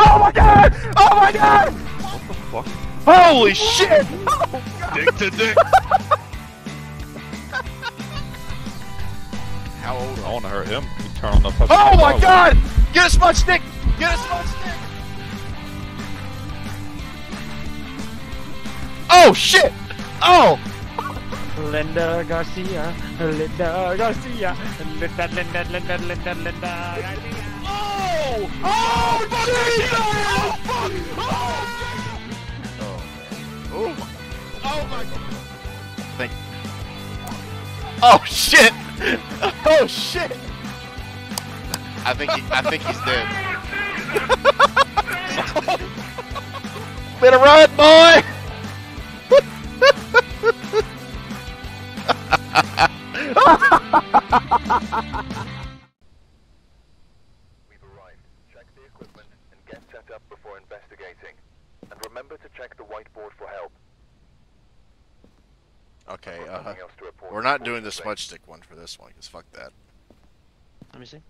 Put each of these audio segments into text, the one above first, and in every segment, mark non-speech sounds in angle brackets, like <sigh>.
Oh my god! Oh my god! What the fuck? Holy shit! Dick to dick. How old? I want to hurt him. You turn on the fucking. Oh my controller. god! Get a smudge stick! Get a smudge stick! Oh shit! Oh! Linda Garcia, Linda Garcia, Linda, Linda, Linda, Linda, Linda Garcia. Oh! Oh! Jesus! Oh, oh, oh fuck! Oh! Oh! my- Oh my god! Thank. Oh shit! Oh shit! I think he, I think he's dead. <laughs> Better run, boy! We've <laughs> arrived. Check the equipment and get set up before investigating. And remember to check the whiteboard for help. Okay, uh, nothing else to report. we're not doing the smudge stick one for this one, cause fuck that. Let me see.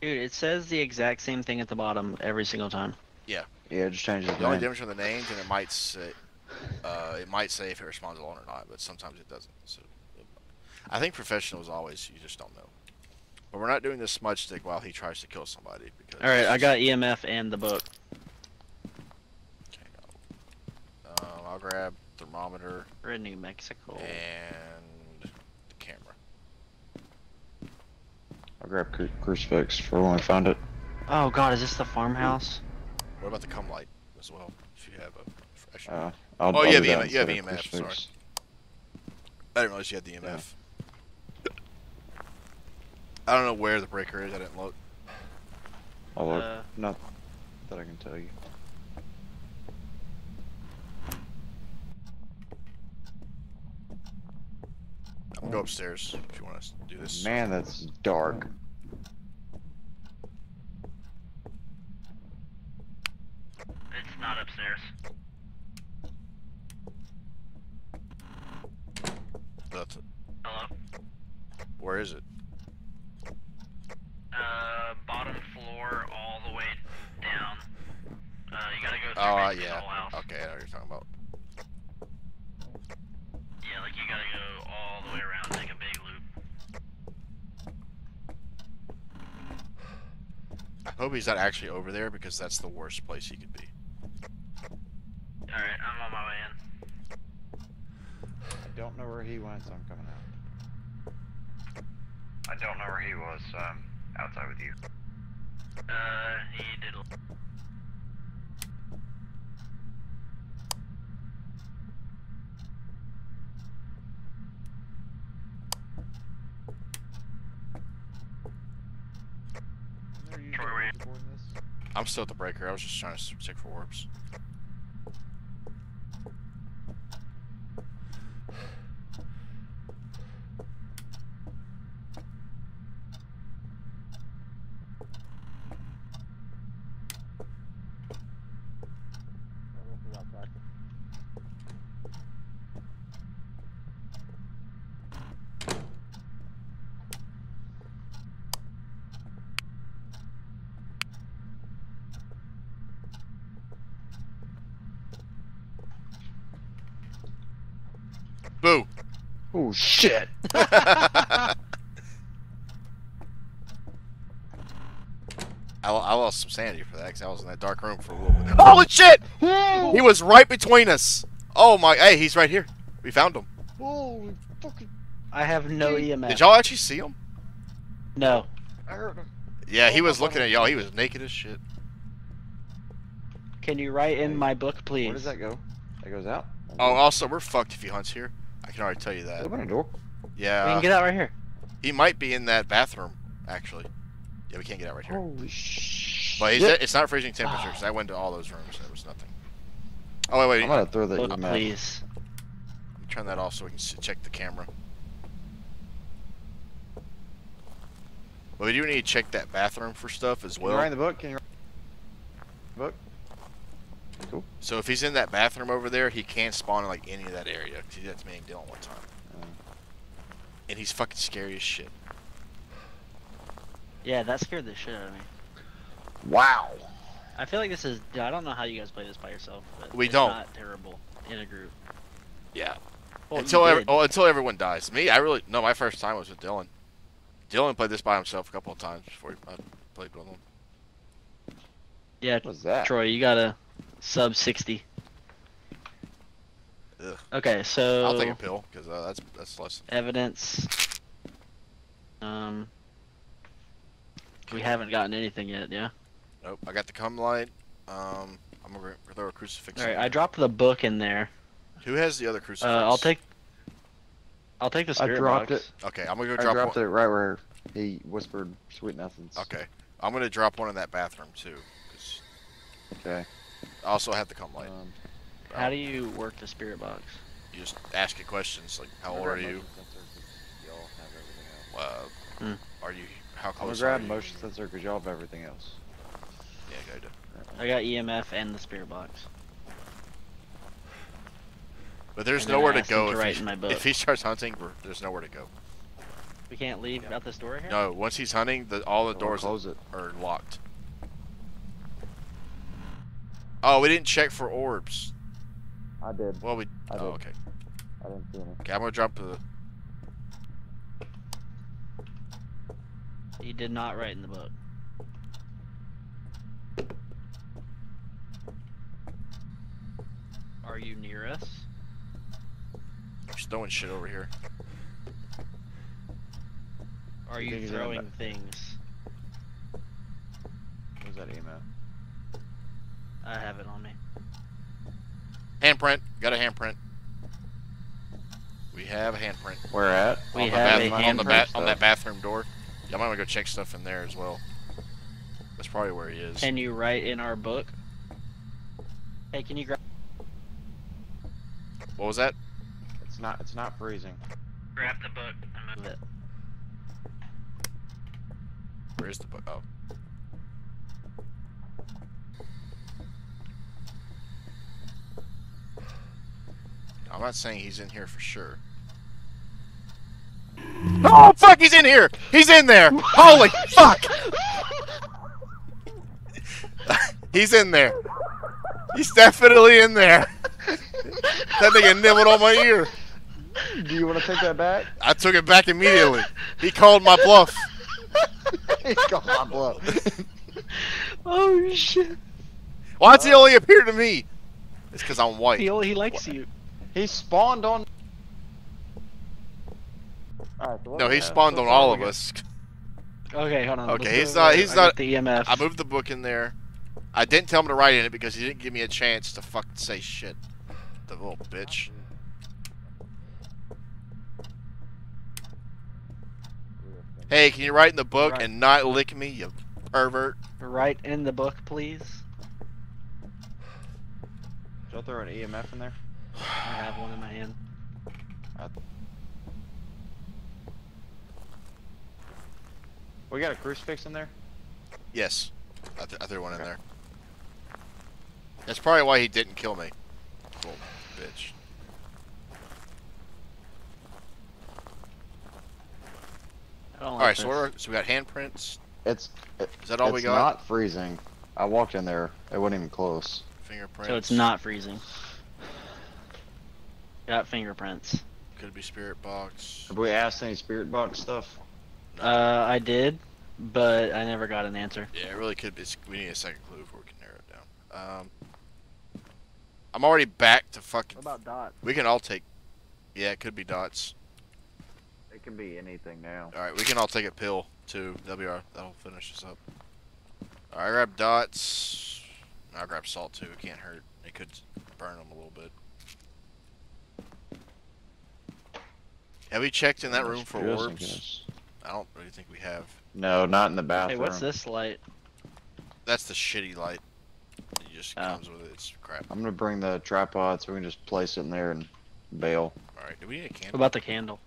Dude, it says the exact same thing at the bottom every single time. Yeah, it just changes the The only name. difference from the names, and it might say, uh, it might say if it responds alone or not, but sometimes it doesn't. So, I think professional is always you just don't know. But we're not doing the smudge stick while he tries to kill somebody because. All right, I got EMF and the book. Okay, no. Um, I'll grab thermometer We're in New Mexico. and the camera. I'll grab cru- crucifix for when I find it. Oh God, is this the farmhouse? What about the cum light as well? If you have a fresh. Uh, I'll, Oh, I'll you have EMF you have EMF, sorry. I didn't realize you had the EMF. I don't know where the breaker is. I didn't look. I'll look. Uh, Not that I can tell you. I'm gonna go upstairs if you want to do this. Man, that's dark. It's not upstairs. That's it. Hello. Where is it? Uh, bottom floor, all the way down. Uh, you gotta go through Oh, uh, basically the yeah. whole house. Okay, I know what you're talking about. Yeah, like you gotta go all the way around, take a big loop. I hope he's not actually over there because that's the worst place he could be. Alright, I'm on my way in. I don't know where he went, so I'm coming out. I don't know where he was, so I'm outside with you. Uh, he did. a- Troy, where you- I'm still at the breaker. I was just trying to s- check for orbs. Boo! Oh shit! <laughs> I, I lost some sanity for that because I was in that dark room for a little bit. Holy shit! He was right between us. Oh my! Hey, he's right here. We found him. Holy fucking! I have no EMF. Did y'all actually see him? No. I heard him. Yeah, he oh was looking at y'all. He was naked as shit. Can you write in my book, please? Where does that go? That goes out. Oh, also, we're fucked if he hunts here. I can already tell you that. Open a door. we can get out right here. he might be in that bathroom. Actually, yeah, we can't get out right here. Holy shit! But he's, it's not freezing temperature because I went to all those rooms there was nothing. Oh wait, wait. I'm gonna throw that Book, oh, EMF. please. Turn that off so we can s- check the camera. Well, we do need to check that bathroom for stuff as Can you well. write in the book? Can you write in the book? Cool. So if he's in that bathroom over there, he can't spawn in like any of that area. 'cause he did that to me and Dylan one time. Uh. and he's fucking scary as shit. Yeah, that scared the shit out of me. Wow. I feel like this is. I don't know how you guys play this by yourself, but We it's don't. Not terrible in a group. Yeah. Well, until you ev- did. oh, until everyone dies. Me, I really no. My first time was with Dylan. Dylan played this by himself a couple of times before he, I played with him. yeah, What's that? Troy, you got a sub sixty. Ugh. Okay, so I'll take a pill because uh, that's that's less. evidence. Um, we haven't gotten anything yet. Yeah. Nope. I got the cum light. Um, I'm gonna throw a crucifix. All in I dropped the book in there. Who has the other Uh, crucifix? I'll take. I'll take the spirit I dropped box. Okay, I'm gonna go drop. I drop dropped one. it right where he whispered sweet nothings. Okay, I'm gonna drop one in that bathroom too. 'cause Okay. I also have the come light. Um, How do you work the spirit box? You just ask it questions like, "How old are you? motion sensor 'cause y'all have everything else. Uh, Hmm. Are you? How I'm gonna grab are you? motion sensor because y'all have everything else. Yeah, go do. I got EMF and the spirit box. But there's And then nowhere to go to if, he, in my <laughs> if he starts hunting. There's nowhere to go. We can't leave out this door here. No, once he's hunting, the, all the So we'll doors close it. are locked. Oh, we didn't check for orbs. I did. Well, we. I Oh, did. okay. I didn't see any. Okay, I'm gonna drop the. He did not write in the book. Are you near us? I'm just throwing shit over here. Are You you think he's in the throwing things? What was that email? I have it on me. Handprint. Got a handprint. We have a handprint. Where at? We on the have bath- a on the handprint ba- on that bathroom door. Yeah, I might want to go check stuff in there as well. That's probably where he is. Can you write in our book? Hey, can you grab? What was that? It's not. It's not freezing. Grab the book and move it? Where is the book? Oh. I'm not saying he's in here for sure. Oh fuck! He's in here. He's in there. Holy <laughs> fuck! he's in there. He's definitely in there. that nigga nibbled on my ear. Do you want to take that back? I took it back immediately. He called my bluff. he called my bluff. Oh shit! Why does he only appear to me? It's because I'm white. He only he likes you. He spawned on. Alright, so No, he spawned on all of us. Okay, hold on. Okay, he's not- he's I not- The EMF. I moved the book in there. I didn't tell him to write in it because he didn't give me a chance to fucking say shit. The little bitch. Hey, can you write in the book Right. and not lick me, you pervert? Write in the book, please. Did y'all throw an EMF in there? I have one in my hand. We got a crucifix in there. Yes. I, th- I threw one in there. That's probably why he didn't kill me. Little bitch. I don't like Alright, so, we're, so we got handprints. It's. It, Is that all it's we got? It's not freezing. I walked in there. It wasn't even close. Fingerprints. So it's not freezing. Got fingerprints. Could be spirit box. Have we asked any spirit box stuff? Uh, I did, but I never got an answer. Yeah, it really could be. We need a second clue before we can narrow it down. Um, I'm already back to fucking. Dot? We can all take. Yeah, it could be dots. It can be anything now. All right, we can all take a pill too. That'll be our. That'll finish us up. All right, I grab dots. I'll grab salt too. It can't hurt. It could burn them a little bit. Have we checked in that room for Yes, I orbs? I don't really think we have. No, not in the bathroom. Hey, what's this light? That's the shitty light. It just Oh. comes with it. It's crap. I'm gonna bring the tripod so we can just place it in there and bail. All right, do we need a candle? What about the candle?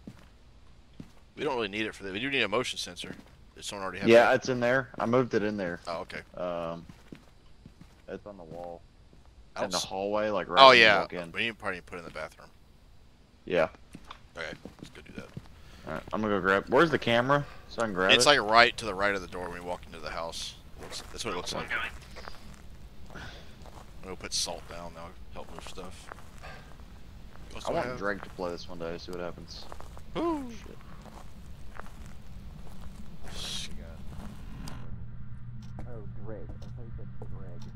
We don't really need it for that. We do need a motion sensor. Does someone already have Yeah, that? it's in there. I moved it in there. Oh, okay. Um, it's on the wall. It's in the hallway, like right oh when you yeah. walk in. We need to probably put it in the bathroom. Yeah. Okay, let's go do that. Alright, I'm gonna go grab. Where's the camera? So I can grab It's it. like right to the right of the door when you walk into the house. Looks- That's what it looks like. I'm gonna put salt down now. Help move stuff. What's I want have? Drake to play this one day. See what happens. Woo. Shit. Oh, Drake. I thought you said Greg.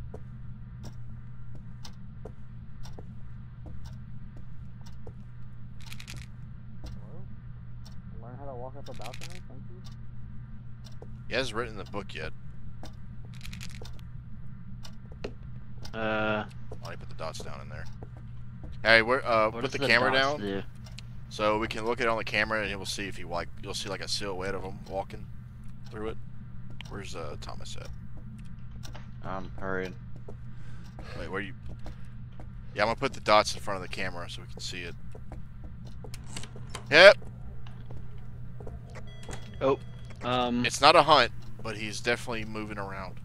Hello? Learn how to walk up a balcony? Thank you. He hasn't written the book yet. Uh, Why you put the dots down in there? Hey, where? Uh, put does the camera down do? so we can look at it on the camera, and we'll see if you like. You'll see like a silhouette of him walking through it. Where's uh Thomas at? I'm hurrying. Wait, where you? Yeah, I'm gonna put the dots in front of the camera so we can see it. Yep, Um, it's not a hunt, but he's definitely moving around.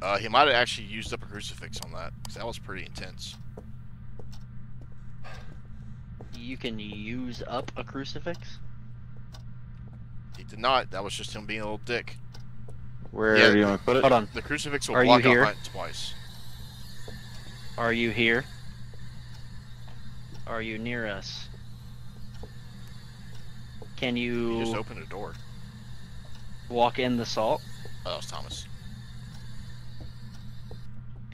Uh, he might have actually used up a crucifix on that, 'cause that was pretty intense. you can use up a crucifix. He did not. That was just him being a little dick. Where Yeah. do you want to put it? Hold on. The crucifix will Are you block here? a hunt twice. Are you here? Are you near us? Can He you just opened a door. walk in the salt? Oh, that was Thomas.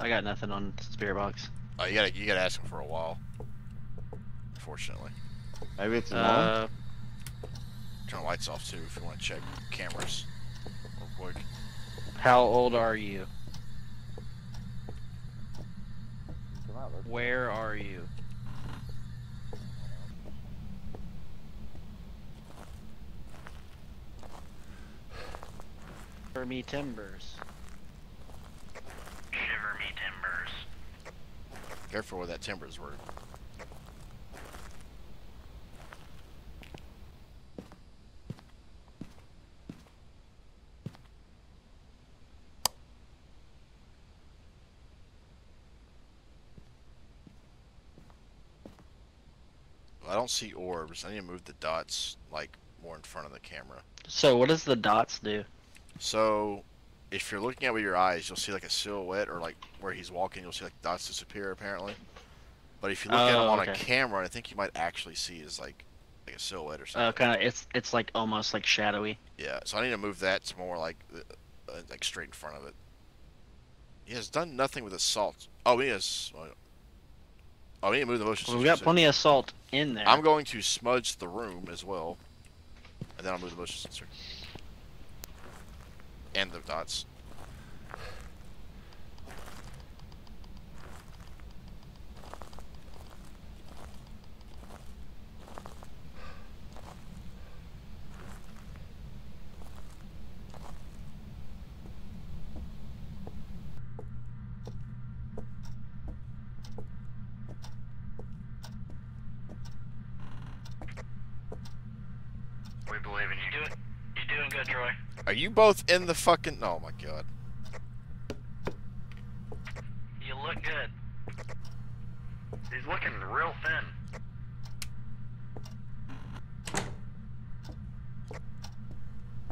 I got nothing on spirit box. Uh, you gotta, you gotta ask him for a while. Unfortunately. Maybe it's annoying. Uh, Turn the lights off too if you want to check cameras real quick. how old are you? Where are you? For me timbers. Shiver me timbers. Careful where that timber's word. I don't see orbs. I need to move the dots like more in front of the camera. So what does the dots do? So, if you're looking at it with your eyes, you'll see like a silhouette, or like where he's walking, you'll see like dots disappear apparently. But if you look at him Oh, on a camera, I think you might actually see is like like a silhouette or Uh, something. kind of. It's it's like almost like shadowy. Yeah. So I need to move that to more like uh, like straight in front of it. He has done nothing with assault. Oh, he has. Oh, we need to move the motion. Well, we got plenty of salt in there. I'm going to smudge the room as well, and then I'll move the motion sensor and the dots. We believe in You you. do it. You're doing good, Troy. Are you both in the fucking? Oh my god. You look good. He's looking real thin.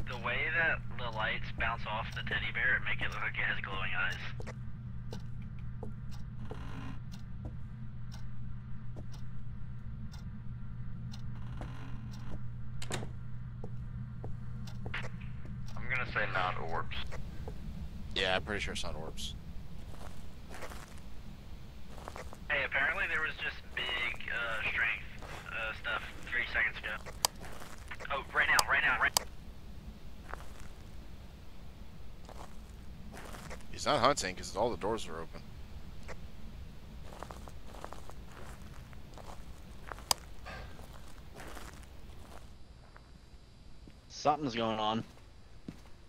The way that the lights bounce off the teddy bear, it make it look like it has glowing eyes. I'm gonna say not orbs. Yeah, I'm pretty sure it's not orbs. Hey, apparently there was just big uh, strength uh, stuff three seconds ago. Oh, right now, right now, right. He's not hunting because all the doors are open. Something's going on.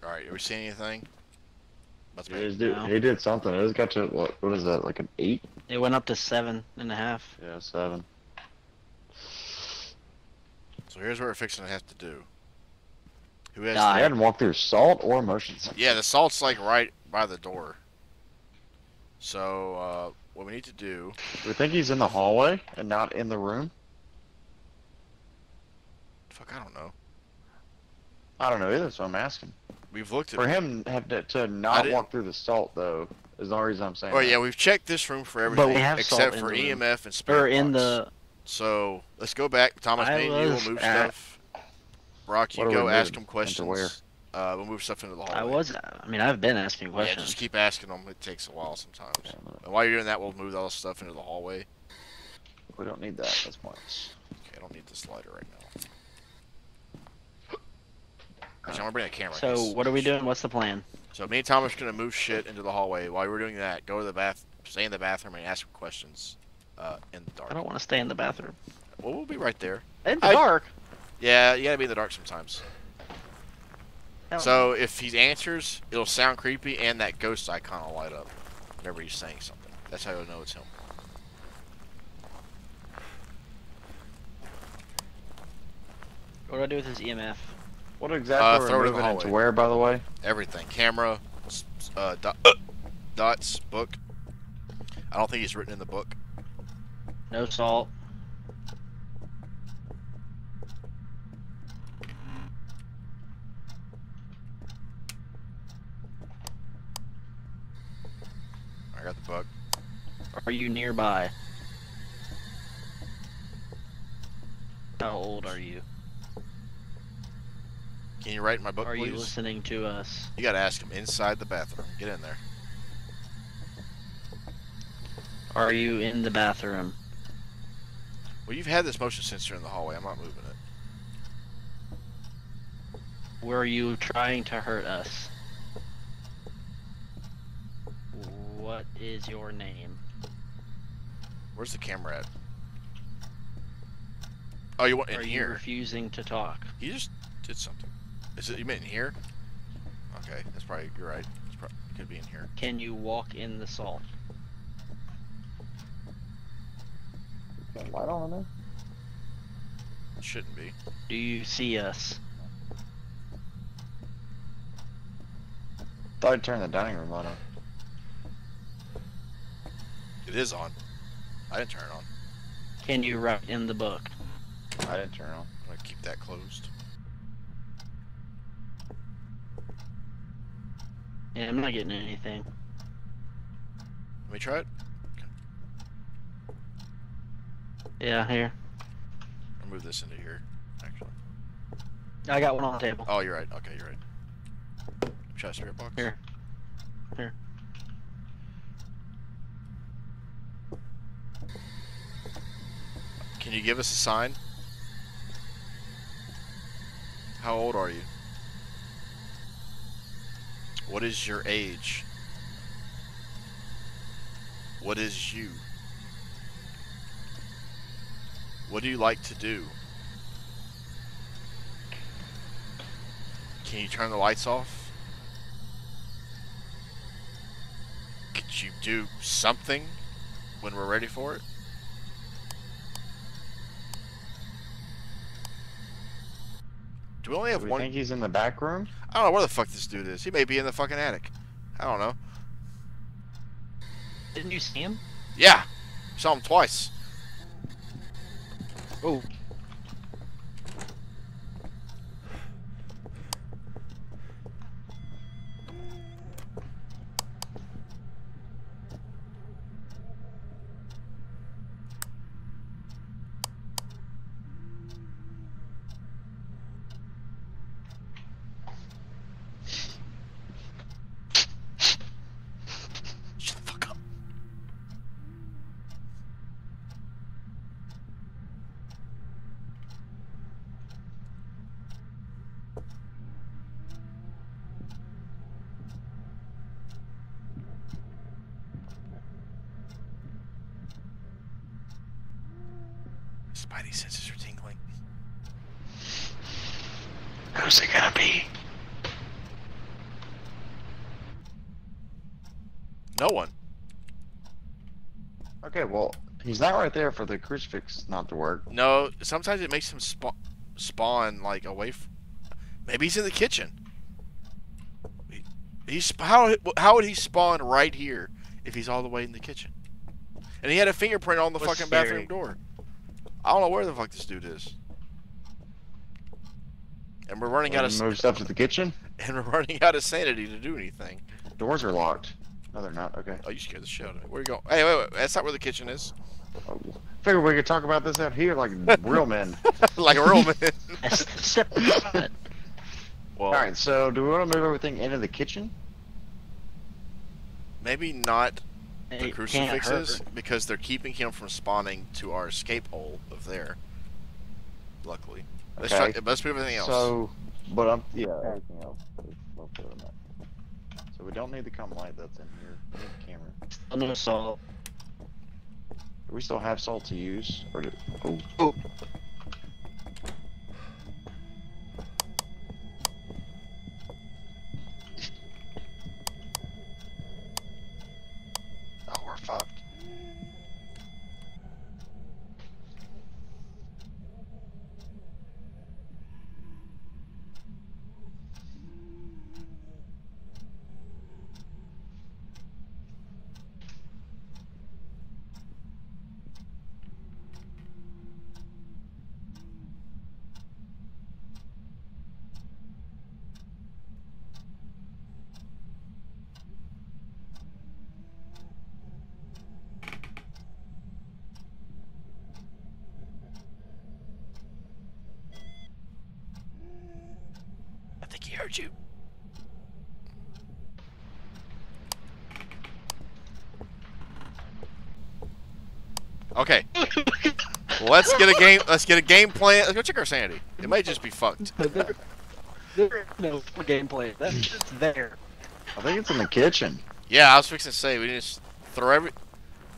All right, are we seeing anything? Must He, be. just did, he did something. It was got to what? What is that? Like an eight? It went up to seven and a half. Yeah, seven. So here's what we're fixing to have to do. Who has? Nah, I the- hadn't walked through salt or motion sensor. Yeah, the salt's like right by the door. So uh, what we need to do? Do we think he's in the hallway and not in the room? Fuck, I don't know. I don't know either, so I'm asking. We've looked at. For him have to, to not walk through the salt though is the only reason I'm saying. Oh that. yeah, we've checked this room for But everything we have except for the room. EMF and spirit Or in box. the. So let's go back. Thomas, I me and you will move at- stuff. Brock, you What go ask moving? him Into where? questions. Uh, we'll move stuff into the hallway. I was. I mean, I've been asking questions. Yeah, questions. just keep asking them. It takes a while sometimes. Yeah, no, And while you're doing that, we'll move all the stuff into the hallway. we don't need that as much. Okay, I don't need this lighter right now. Actually, I'm gonna bring a camera. So what are we doing? What's the plan? So me and Thomas are gonna move shit into the hallway. While we're doing that, go to the bath, stay in the bathroom, and ask questions. Uh, in the dark. I don't want to stay in the bathroom. Well, we'll be right there. In the I- dark. Yeah, you gotta be in the dark sometimes. So if he answers, it'll sound creepy, and that ghost icon will light up whenever he's saying something. That's how you'll know it's him. What do I do with this E EMF? What exactly Uh, throw it we in the moving into hallway. where, by the way? Everything. Camera, s- s- uh, dot, <coughs> dots, book. I don't think he's written in the book. No salt. I got the book. Are you nearby? How old are you? Can you write in my book, Are please? you listening to us? You gotta ask him inside the bathroom. Get in there. Are you in the bathroom? Well, you've had this motion sensor in the hallway. I'm not moving it. Were you trying to hurt us? What is your name? Where's the camera at? Oh, you want in Are you refusing to talk? He just did something. Is it you meant in here? Okay, that's probably you're right. It's probably, it could be in here. Can you walk in the salt? Got a light on in there? It shouldn't be. Do you see us? Thought I'd turn the dining room light on. It is on. I didn't turn it on. Can you write in the book? I didn't turn it on. I'm gonna keep that closed. Yeah, I'm not getting anything. Let me try it. Yeah, here. I'll move this into here. Actually. I got one on the table. Oh, you're right. Okay, you're right. A spirit box. Here. Here. Can you give us a sign? How old are you? What is your age? What is you? What do you like to do? Can you turn the lights off? Could you do something when we're ready for it? Do we only Do have we one? think he's in the back room? I don't know where the fuck this dude is. He may be in the fucking attic. I don't know. Didn't you see him? Yeah, saw him twice. Oh. Spidey senses are tingling. Who's it gonna be? No one. Okay, well, he's not right there for the crucifix not to work. No, sometimes it makes him spa- spawn like away. F- Maybe he's in the kitchen. He, he's how how would he spawn right here if he's all the way in the kitchen? And he had a fingerprint on the What's fucking scary? bathroom door. I don't know where the fuck this dude is. And we're running out of Move stuff to the kitchen. <laughs> and we're running out of sanity to do anything. Doors are locked. No, they're not. Okay. Oh, you scared the shit out of me. Where you going? Hey, wait, wait. That's not where the kitchen is. Oh, figured we could talk about this out here like <laughs> real men. <laughs> like a real man. Step. Well, All right. So, do we want to move everything into the kitchen? maybe not the It can't crucifixes because they're keeping him from spawning to our escape hole of there. Luckily, let's Okay. try. Let's move everything else. So, but I'm yeah. Everything else is located on that. So we don't need the cum light that's in here. We need the camera. Oh, no salt. Do we still have salt to use? Or do. Oh. Oh, Okay. let's get a game. Let's get a game plan. Let's go check our sanity. It might just be fucked. there, there is no gameplay. That's just there. I think it's in the kitchen. Yeah, I was fixing to say we just throw every.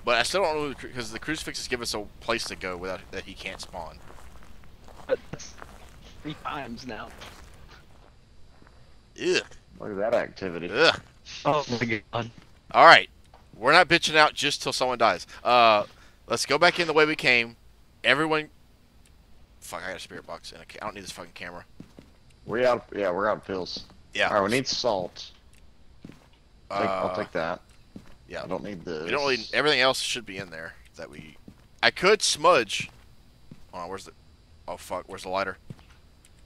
But I still don't know because the crucifixes give us a place to go without that he can't spawn. But that's three times now. Ugh. Look at that activity. Ugh. Oh my god. All right, we're not bitching out just till someone dies. Uh, let's go back in the way we came. Everyone. Fuck! I got a spirit box and I don't need this fucking camera. We out. Yeah, we're out of pills. Yeah. All right, we need salt. Take, I'll Uh, take that. yeah. I don't need this. We don't really. Everything else should be in there that we. I could smudge. Oh, where's the? Oh fuck! Where's the lighter?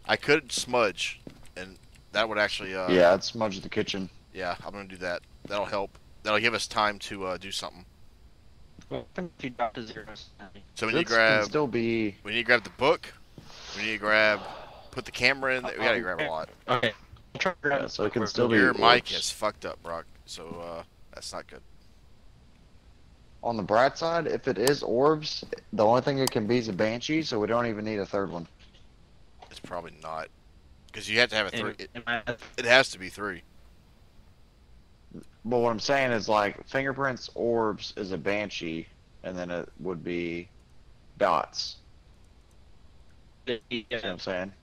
I could smudge, and that would actually. Uh, Yeah, it's smudge the kitchen. Yeah, I'm gonna do that. That'll help. That'll give us time to uh, do something. Well, I you dropped to zero. sanity. So we need to grab. still be. We need to grab the book. We need to grab. Put the camera in. There. We gotta grab a lot. Okay. Try to grab Yeah, so it can quick. still be. Your mic is fucked up, Brock. So uh, that's not good. On the bright side, if it is orbs, the only thing it can be is a banshee, so we don't even need a third one. It's probably not. Because you have to have a three. And- It, it has to be three. But what I'm saying is like fingerprints, orbs is a banshee, and then it would be dots. See what yeah, I'm saying?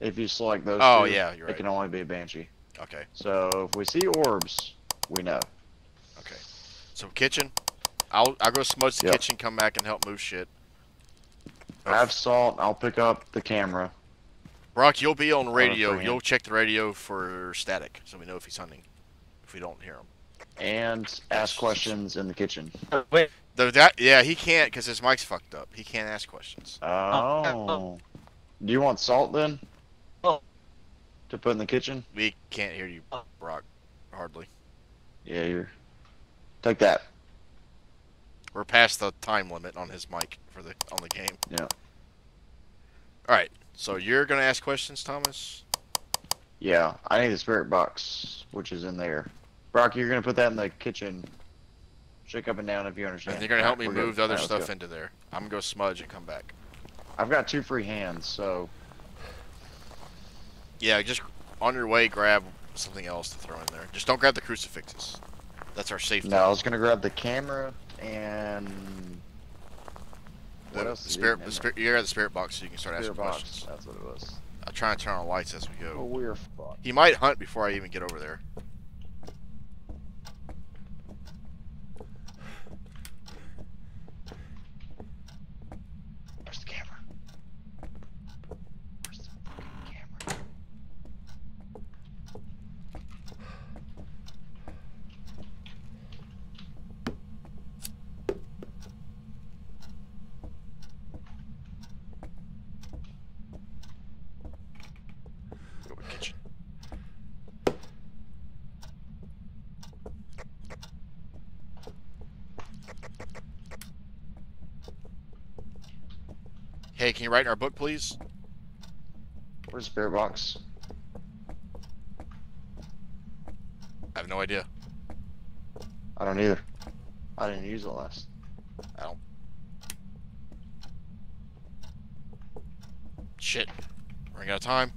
If you select those Oh two, yeah, you're it right. can only be a banshee. Okay. So if we see orbs, we know. Okay. So kitchen. I'll I'll go smudge the Yep. kitchen. Come back and help move shit. I have salt. I'll pick up the camera. Brock, you'll be on radio. You'll check the radio for static, so we know if he's hunting. If we don't hear him. and ask questions in the kitchen. Wait. Though that, yeah, he can't because his mic's fucked up. He can't ask questions. Oh. Do you want salt then? Oh. To put in the kitchen? We can't hear you, Oh. Brock. Hardly. Yeah, you're. Take that. We're past the time limit on his mic for the on the game. Yeah. All right. So you're gonna ask questions, Thomas. Yeah, I need the spirit box, which is in there. Brock, you're gonna put that in the kitchen. Shake up and down if you understand. And you're gonna help me we're move good. the other let's stuff into there. I'm gonna go smudge and come back. I've got two free hands, so Yeah, just on your way, grab something else to throw in there. Just don't grab the crucifixes. That's our safety. no, I was gonna grab the camera and the, else the spirit, the spirit. You grab the spirit box so you can start spirit asking box. questions. That's what it was. I'll try and turn on lights as we Oh, go. we're fucked. He might hunt before I even get over there. Where's the camera? Where's the fucking camera? Hey, can you write in our book, please? Where's the spirit box? I have no idea. I don't either. I didn't use it last. I don't. Shit. Running out of time.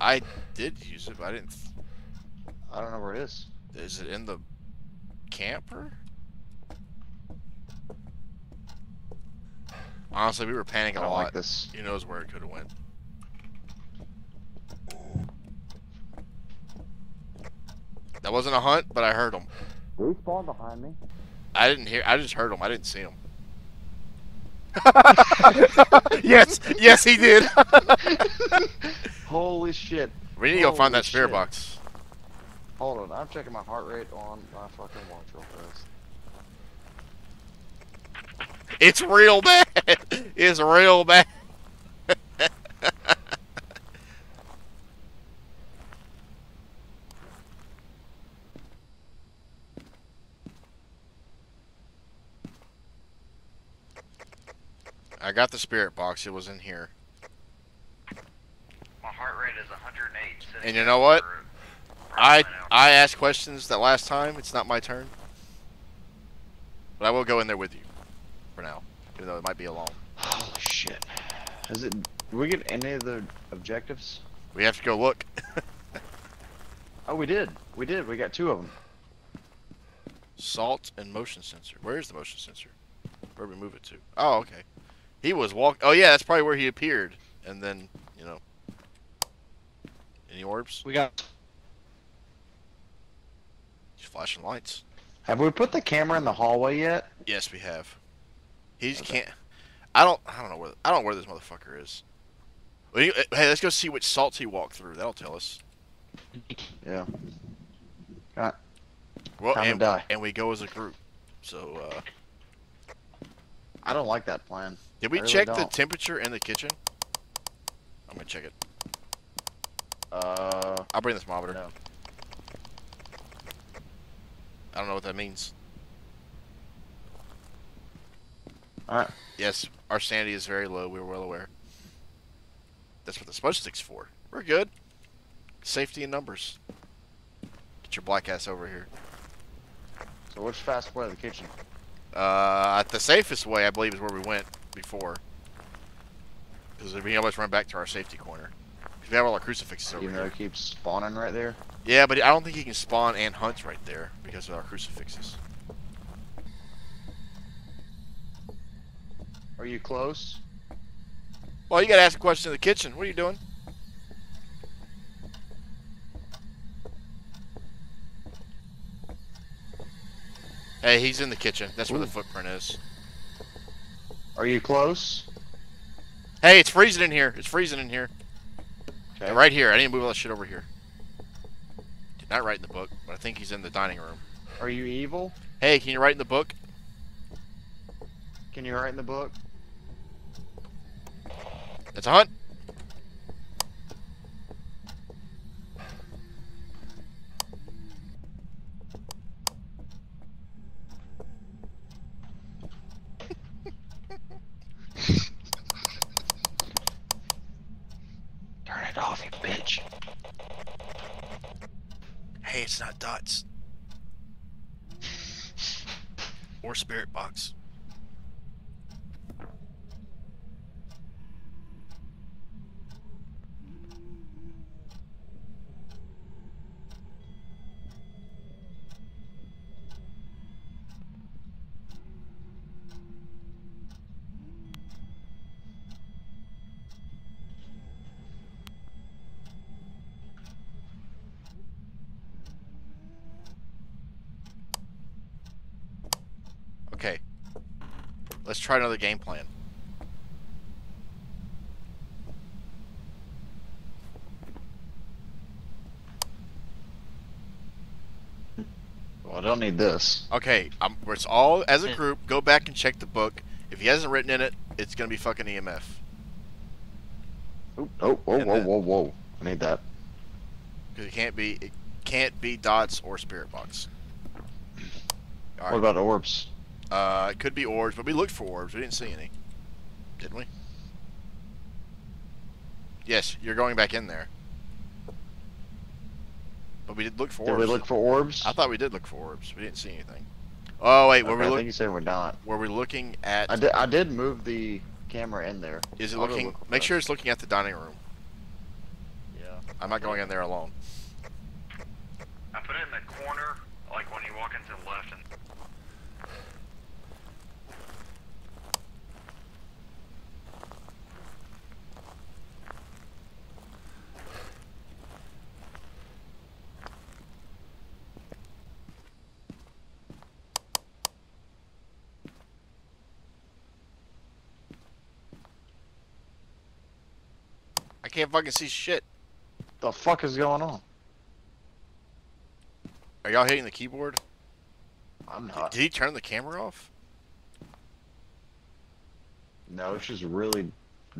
I did use it, but I didn't. I don't know where it is. Is it in the camper? Honestly, we were panicking a don't lot. like this. Who knows where it could have went? That wasn't a hunt, but I heard him. Did he spawn behind me? I didn't hear. I just heard him. I didn't see him. <laughs> yes, yes, he did. <laughs> Holy shit. we need to go find Holy that spirit shit. box. Hold on, I'm checking my heart rate on my fucking watch real fast. It's real bad. <laughs> It's real bad. I got the spirit box. It was in here. My heart rate is 108. And you know what? I probably an hour. I asked questions that last time. It's not my turn. But I will go in there with you for now, though it might be alone. Holy shit. Is it? Did we get any of the objectives? We have to go look. <laughs> Oh, we did. We did. We got two of them. Salt and motion sensor. Where's the motion sensor? Where we move it to? Oh, okay. He was walk. Oh yeah, that's probably where he appeared. And then you know. Any orbs? We got. He's flashing lights. Have we put the camera in the hallway yet? Yes, we have. He's Okay. can't. I don't. I don't know where. I don't know where this motherfucker is. Hey, let's go see which salts he walked through. That'll tell us. Yeah. Well, Time to and, die. and we go as a group. So, uh, I don't like that plan. did we really check the don't. temperature in the kitchen? I'm gonna check it. Uh, I'll bring the thermometer. no. I don't know what that means. Yes, our sanity is very low. We're well aware. That's what the smudge stick's for. We're good. Safety in numbers. Get your black ass over here. So which fast way to the kitchen? Uh, the safest way, I believe, is where we went before. Because able to run back to our safety corner. 'Cause we have all our crucifixes over Even though here. it keeps spawning right there. Yeah, but I don't think he can spawn and hunt right there because of our crucifixes. Are you close? Well, you gotta ask a question in the kitchen. What are you doing? Hey, he's in the kitchen. That's where the footprint is. Are you close? Hey, it's freezing in here. It's freezing in here. Okay. Right here. I need to move all that shit over here. Did not write in the book, but I think he's in the dining room. Are you evil? Hey, can you write in the book? Can you write in the book? It's a hunt. Turn it off, you bitch. Hey, it's not dots. or spirit box. Okay. Let's try another game plan. Well, I don't need this. Okay, um, it's all as a group. Go back and check the book. If he hasn't written in it, it's gonna be fucking E EMF. Oh, oh, whoa, And whoa, then- whoa, whoa. I need that. Because it can't be it can't be dots or spirit box. All What right. about orbs? Uh, it could be orbs, but we looked for orbs. We didn't see any. Didn't we? Yes, you're going back in there. But we did look for Did orbs. we look for orbs? I thought we did look for orbs. We didn't see anything. Oh wait, were Okay, we I look? think you said we're not. Were we looking at? I did. I did move the camera in there. Is it I'll looking? look Make sure it's looking at the dining room. Yeah. I'm not going in there alone. I put it in the corner, like when you walk into the left and I can't fucking see shit. The fuck is going on? Are y'all hitting the keyboard? I'm not. did he turn the camera off? No, it's just really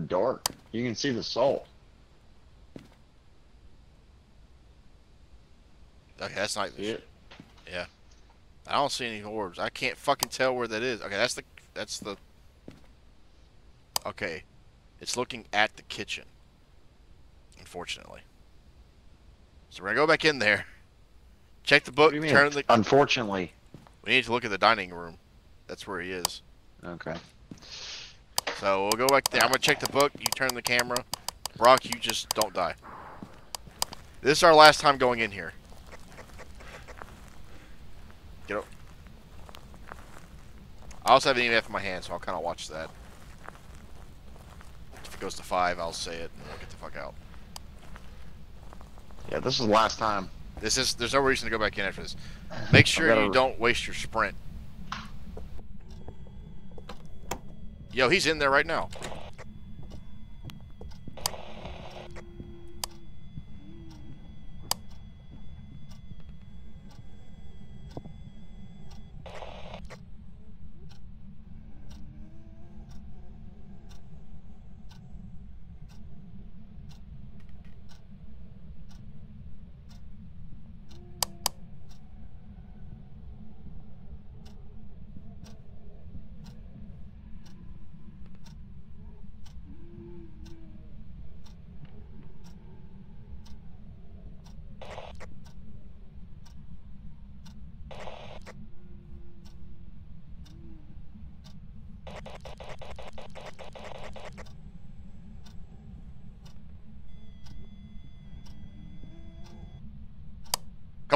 dark. You can see the salt. Okay, that's not. See it? I don't see any orbs. I can't fucking tell where that is. Okay, that's the. That's the. Okay, it's looking at the kitchen. Unfortunately. So we're gonna go back in there. Check the book. do mean? Turn the. Unfortunately. We need to look at the dining room. That's where he is. Okay. So we'll go back there. I'm gonna check the book. You turn the camera. Brock, you just don't die. This is our last time going in here. Get up. I also have an EMF in my hand, so I'll kind of watch that. If it goes to five, I'll say it and we'll get the fuck out. Yeah, this is the last time. This is. There's no reason to go back in after this. Make <laughs> sure gotta- you don't waste your sprint. Yo, he's in there right now.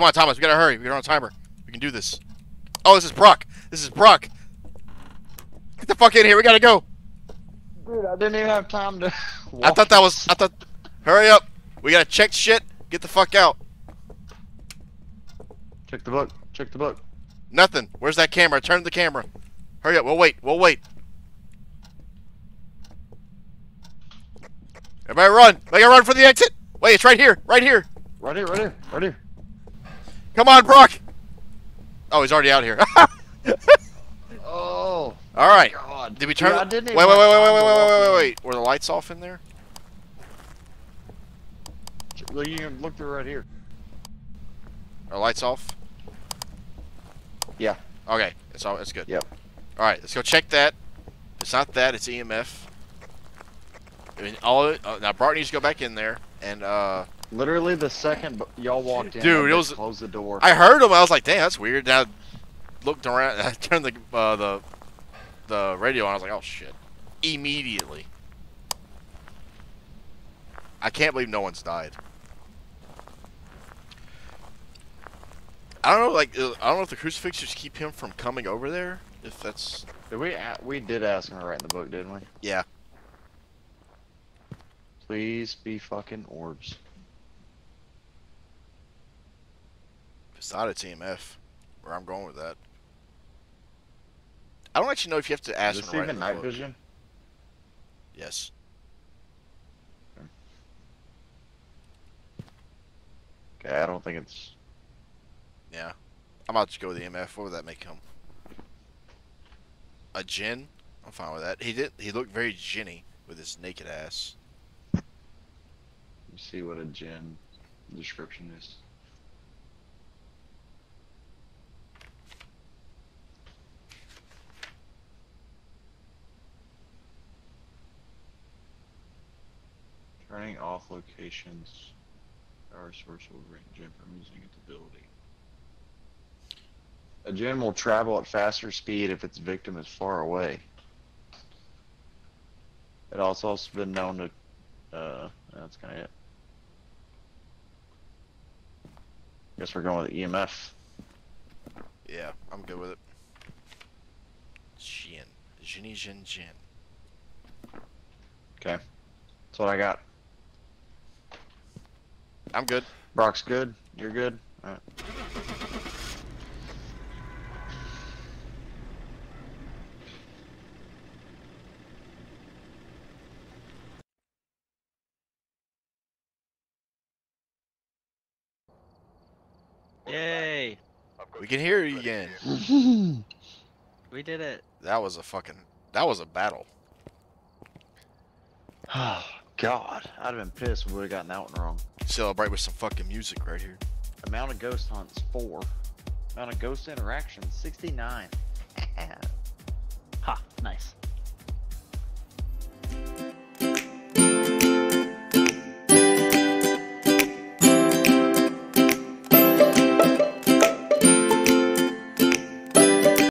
Come on, Thomas. We gotta hurry. We're on a timer. We can do this. Oh, this is Brock. This is Brock. Get the fuck in here. We gotta go. Dude, I didn't even have time to. <laughs> I thought that was. I thought. Hurry up. We gotta check shit. Get the fuck out. Check the book. Check the book. Nothing. Where's that camera? Turn the camera. Hurry up. We'll wait. We'll wait. Everybody run. Make a run for the exit. Wait, it's right here. Right here. Right here. Right here. Right here. Come on, Brock. Oh, he's already out here. <laughs> Oh All right. God. Did we turn? Dude, I didn't wait, even wait, wait, have wait, wait, wait, wait, wait, wait. Were the lights off in there? Look, you can look through right here. Are lights off? Yeah. Okay, it's all. It's good. Yep. All right, let's go check that. It's not that, it's EMF. I mean, all it, uh, now Bart needs to go back in there, and uh, Literally the second y'all walked in, Dude, it was- closed the door. I heard him. I was like, "Damn, that's weird." Now, I looked around. <laughs> I turned the uh, the the radio on. I was like, "Oh shit!" Immediately. I can't believe no one's died. I don't know, like uh, I don't know if the crucifix just keep him from coming over there. If that's Did we a- we did ask him to write in the book, didn't we? yeah. Please be fucking orbs. It's not, it's EMF. Where I'm going with that. I don't actually know if you have to ask Is him this write even night book. vision? Yes. Okay, I don't think it's. Yeah. I'm about to go with the EMF. What would that make him? A Jinn? I'm fine with that. He did. He looked very ginny with his naked ass. Let me see what a Jinn description is. Turning off locations. Power source will range in from using its ability. A Jinn will travel at faster speed if its victim is far away. It also has been known to. Uh, that's kind of it. Guess we're going with EMF. Yeah, I'm good with it. Jinn. Jinny Jin Jin. Okay, that's what I got. I'm good. Brock's good. You're good. All right. Yay! We can hear you again. We did it. That was a fucking. That was a battle. <sighs> <sighs> <sighs> God, I'd have been pissed if we would have gotten that one wrong. Celebrate with some fucking music right here. Amount of ghost hunts, four. Amount of ghost interactions, 69. <laughs> ha, nice.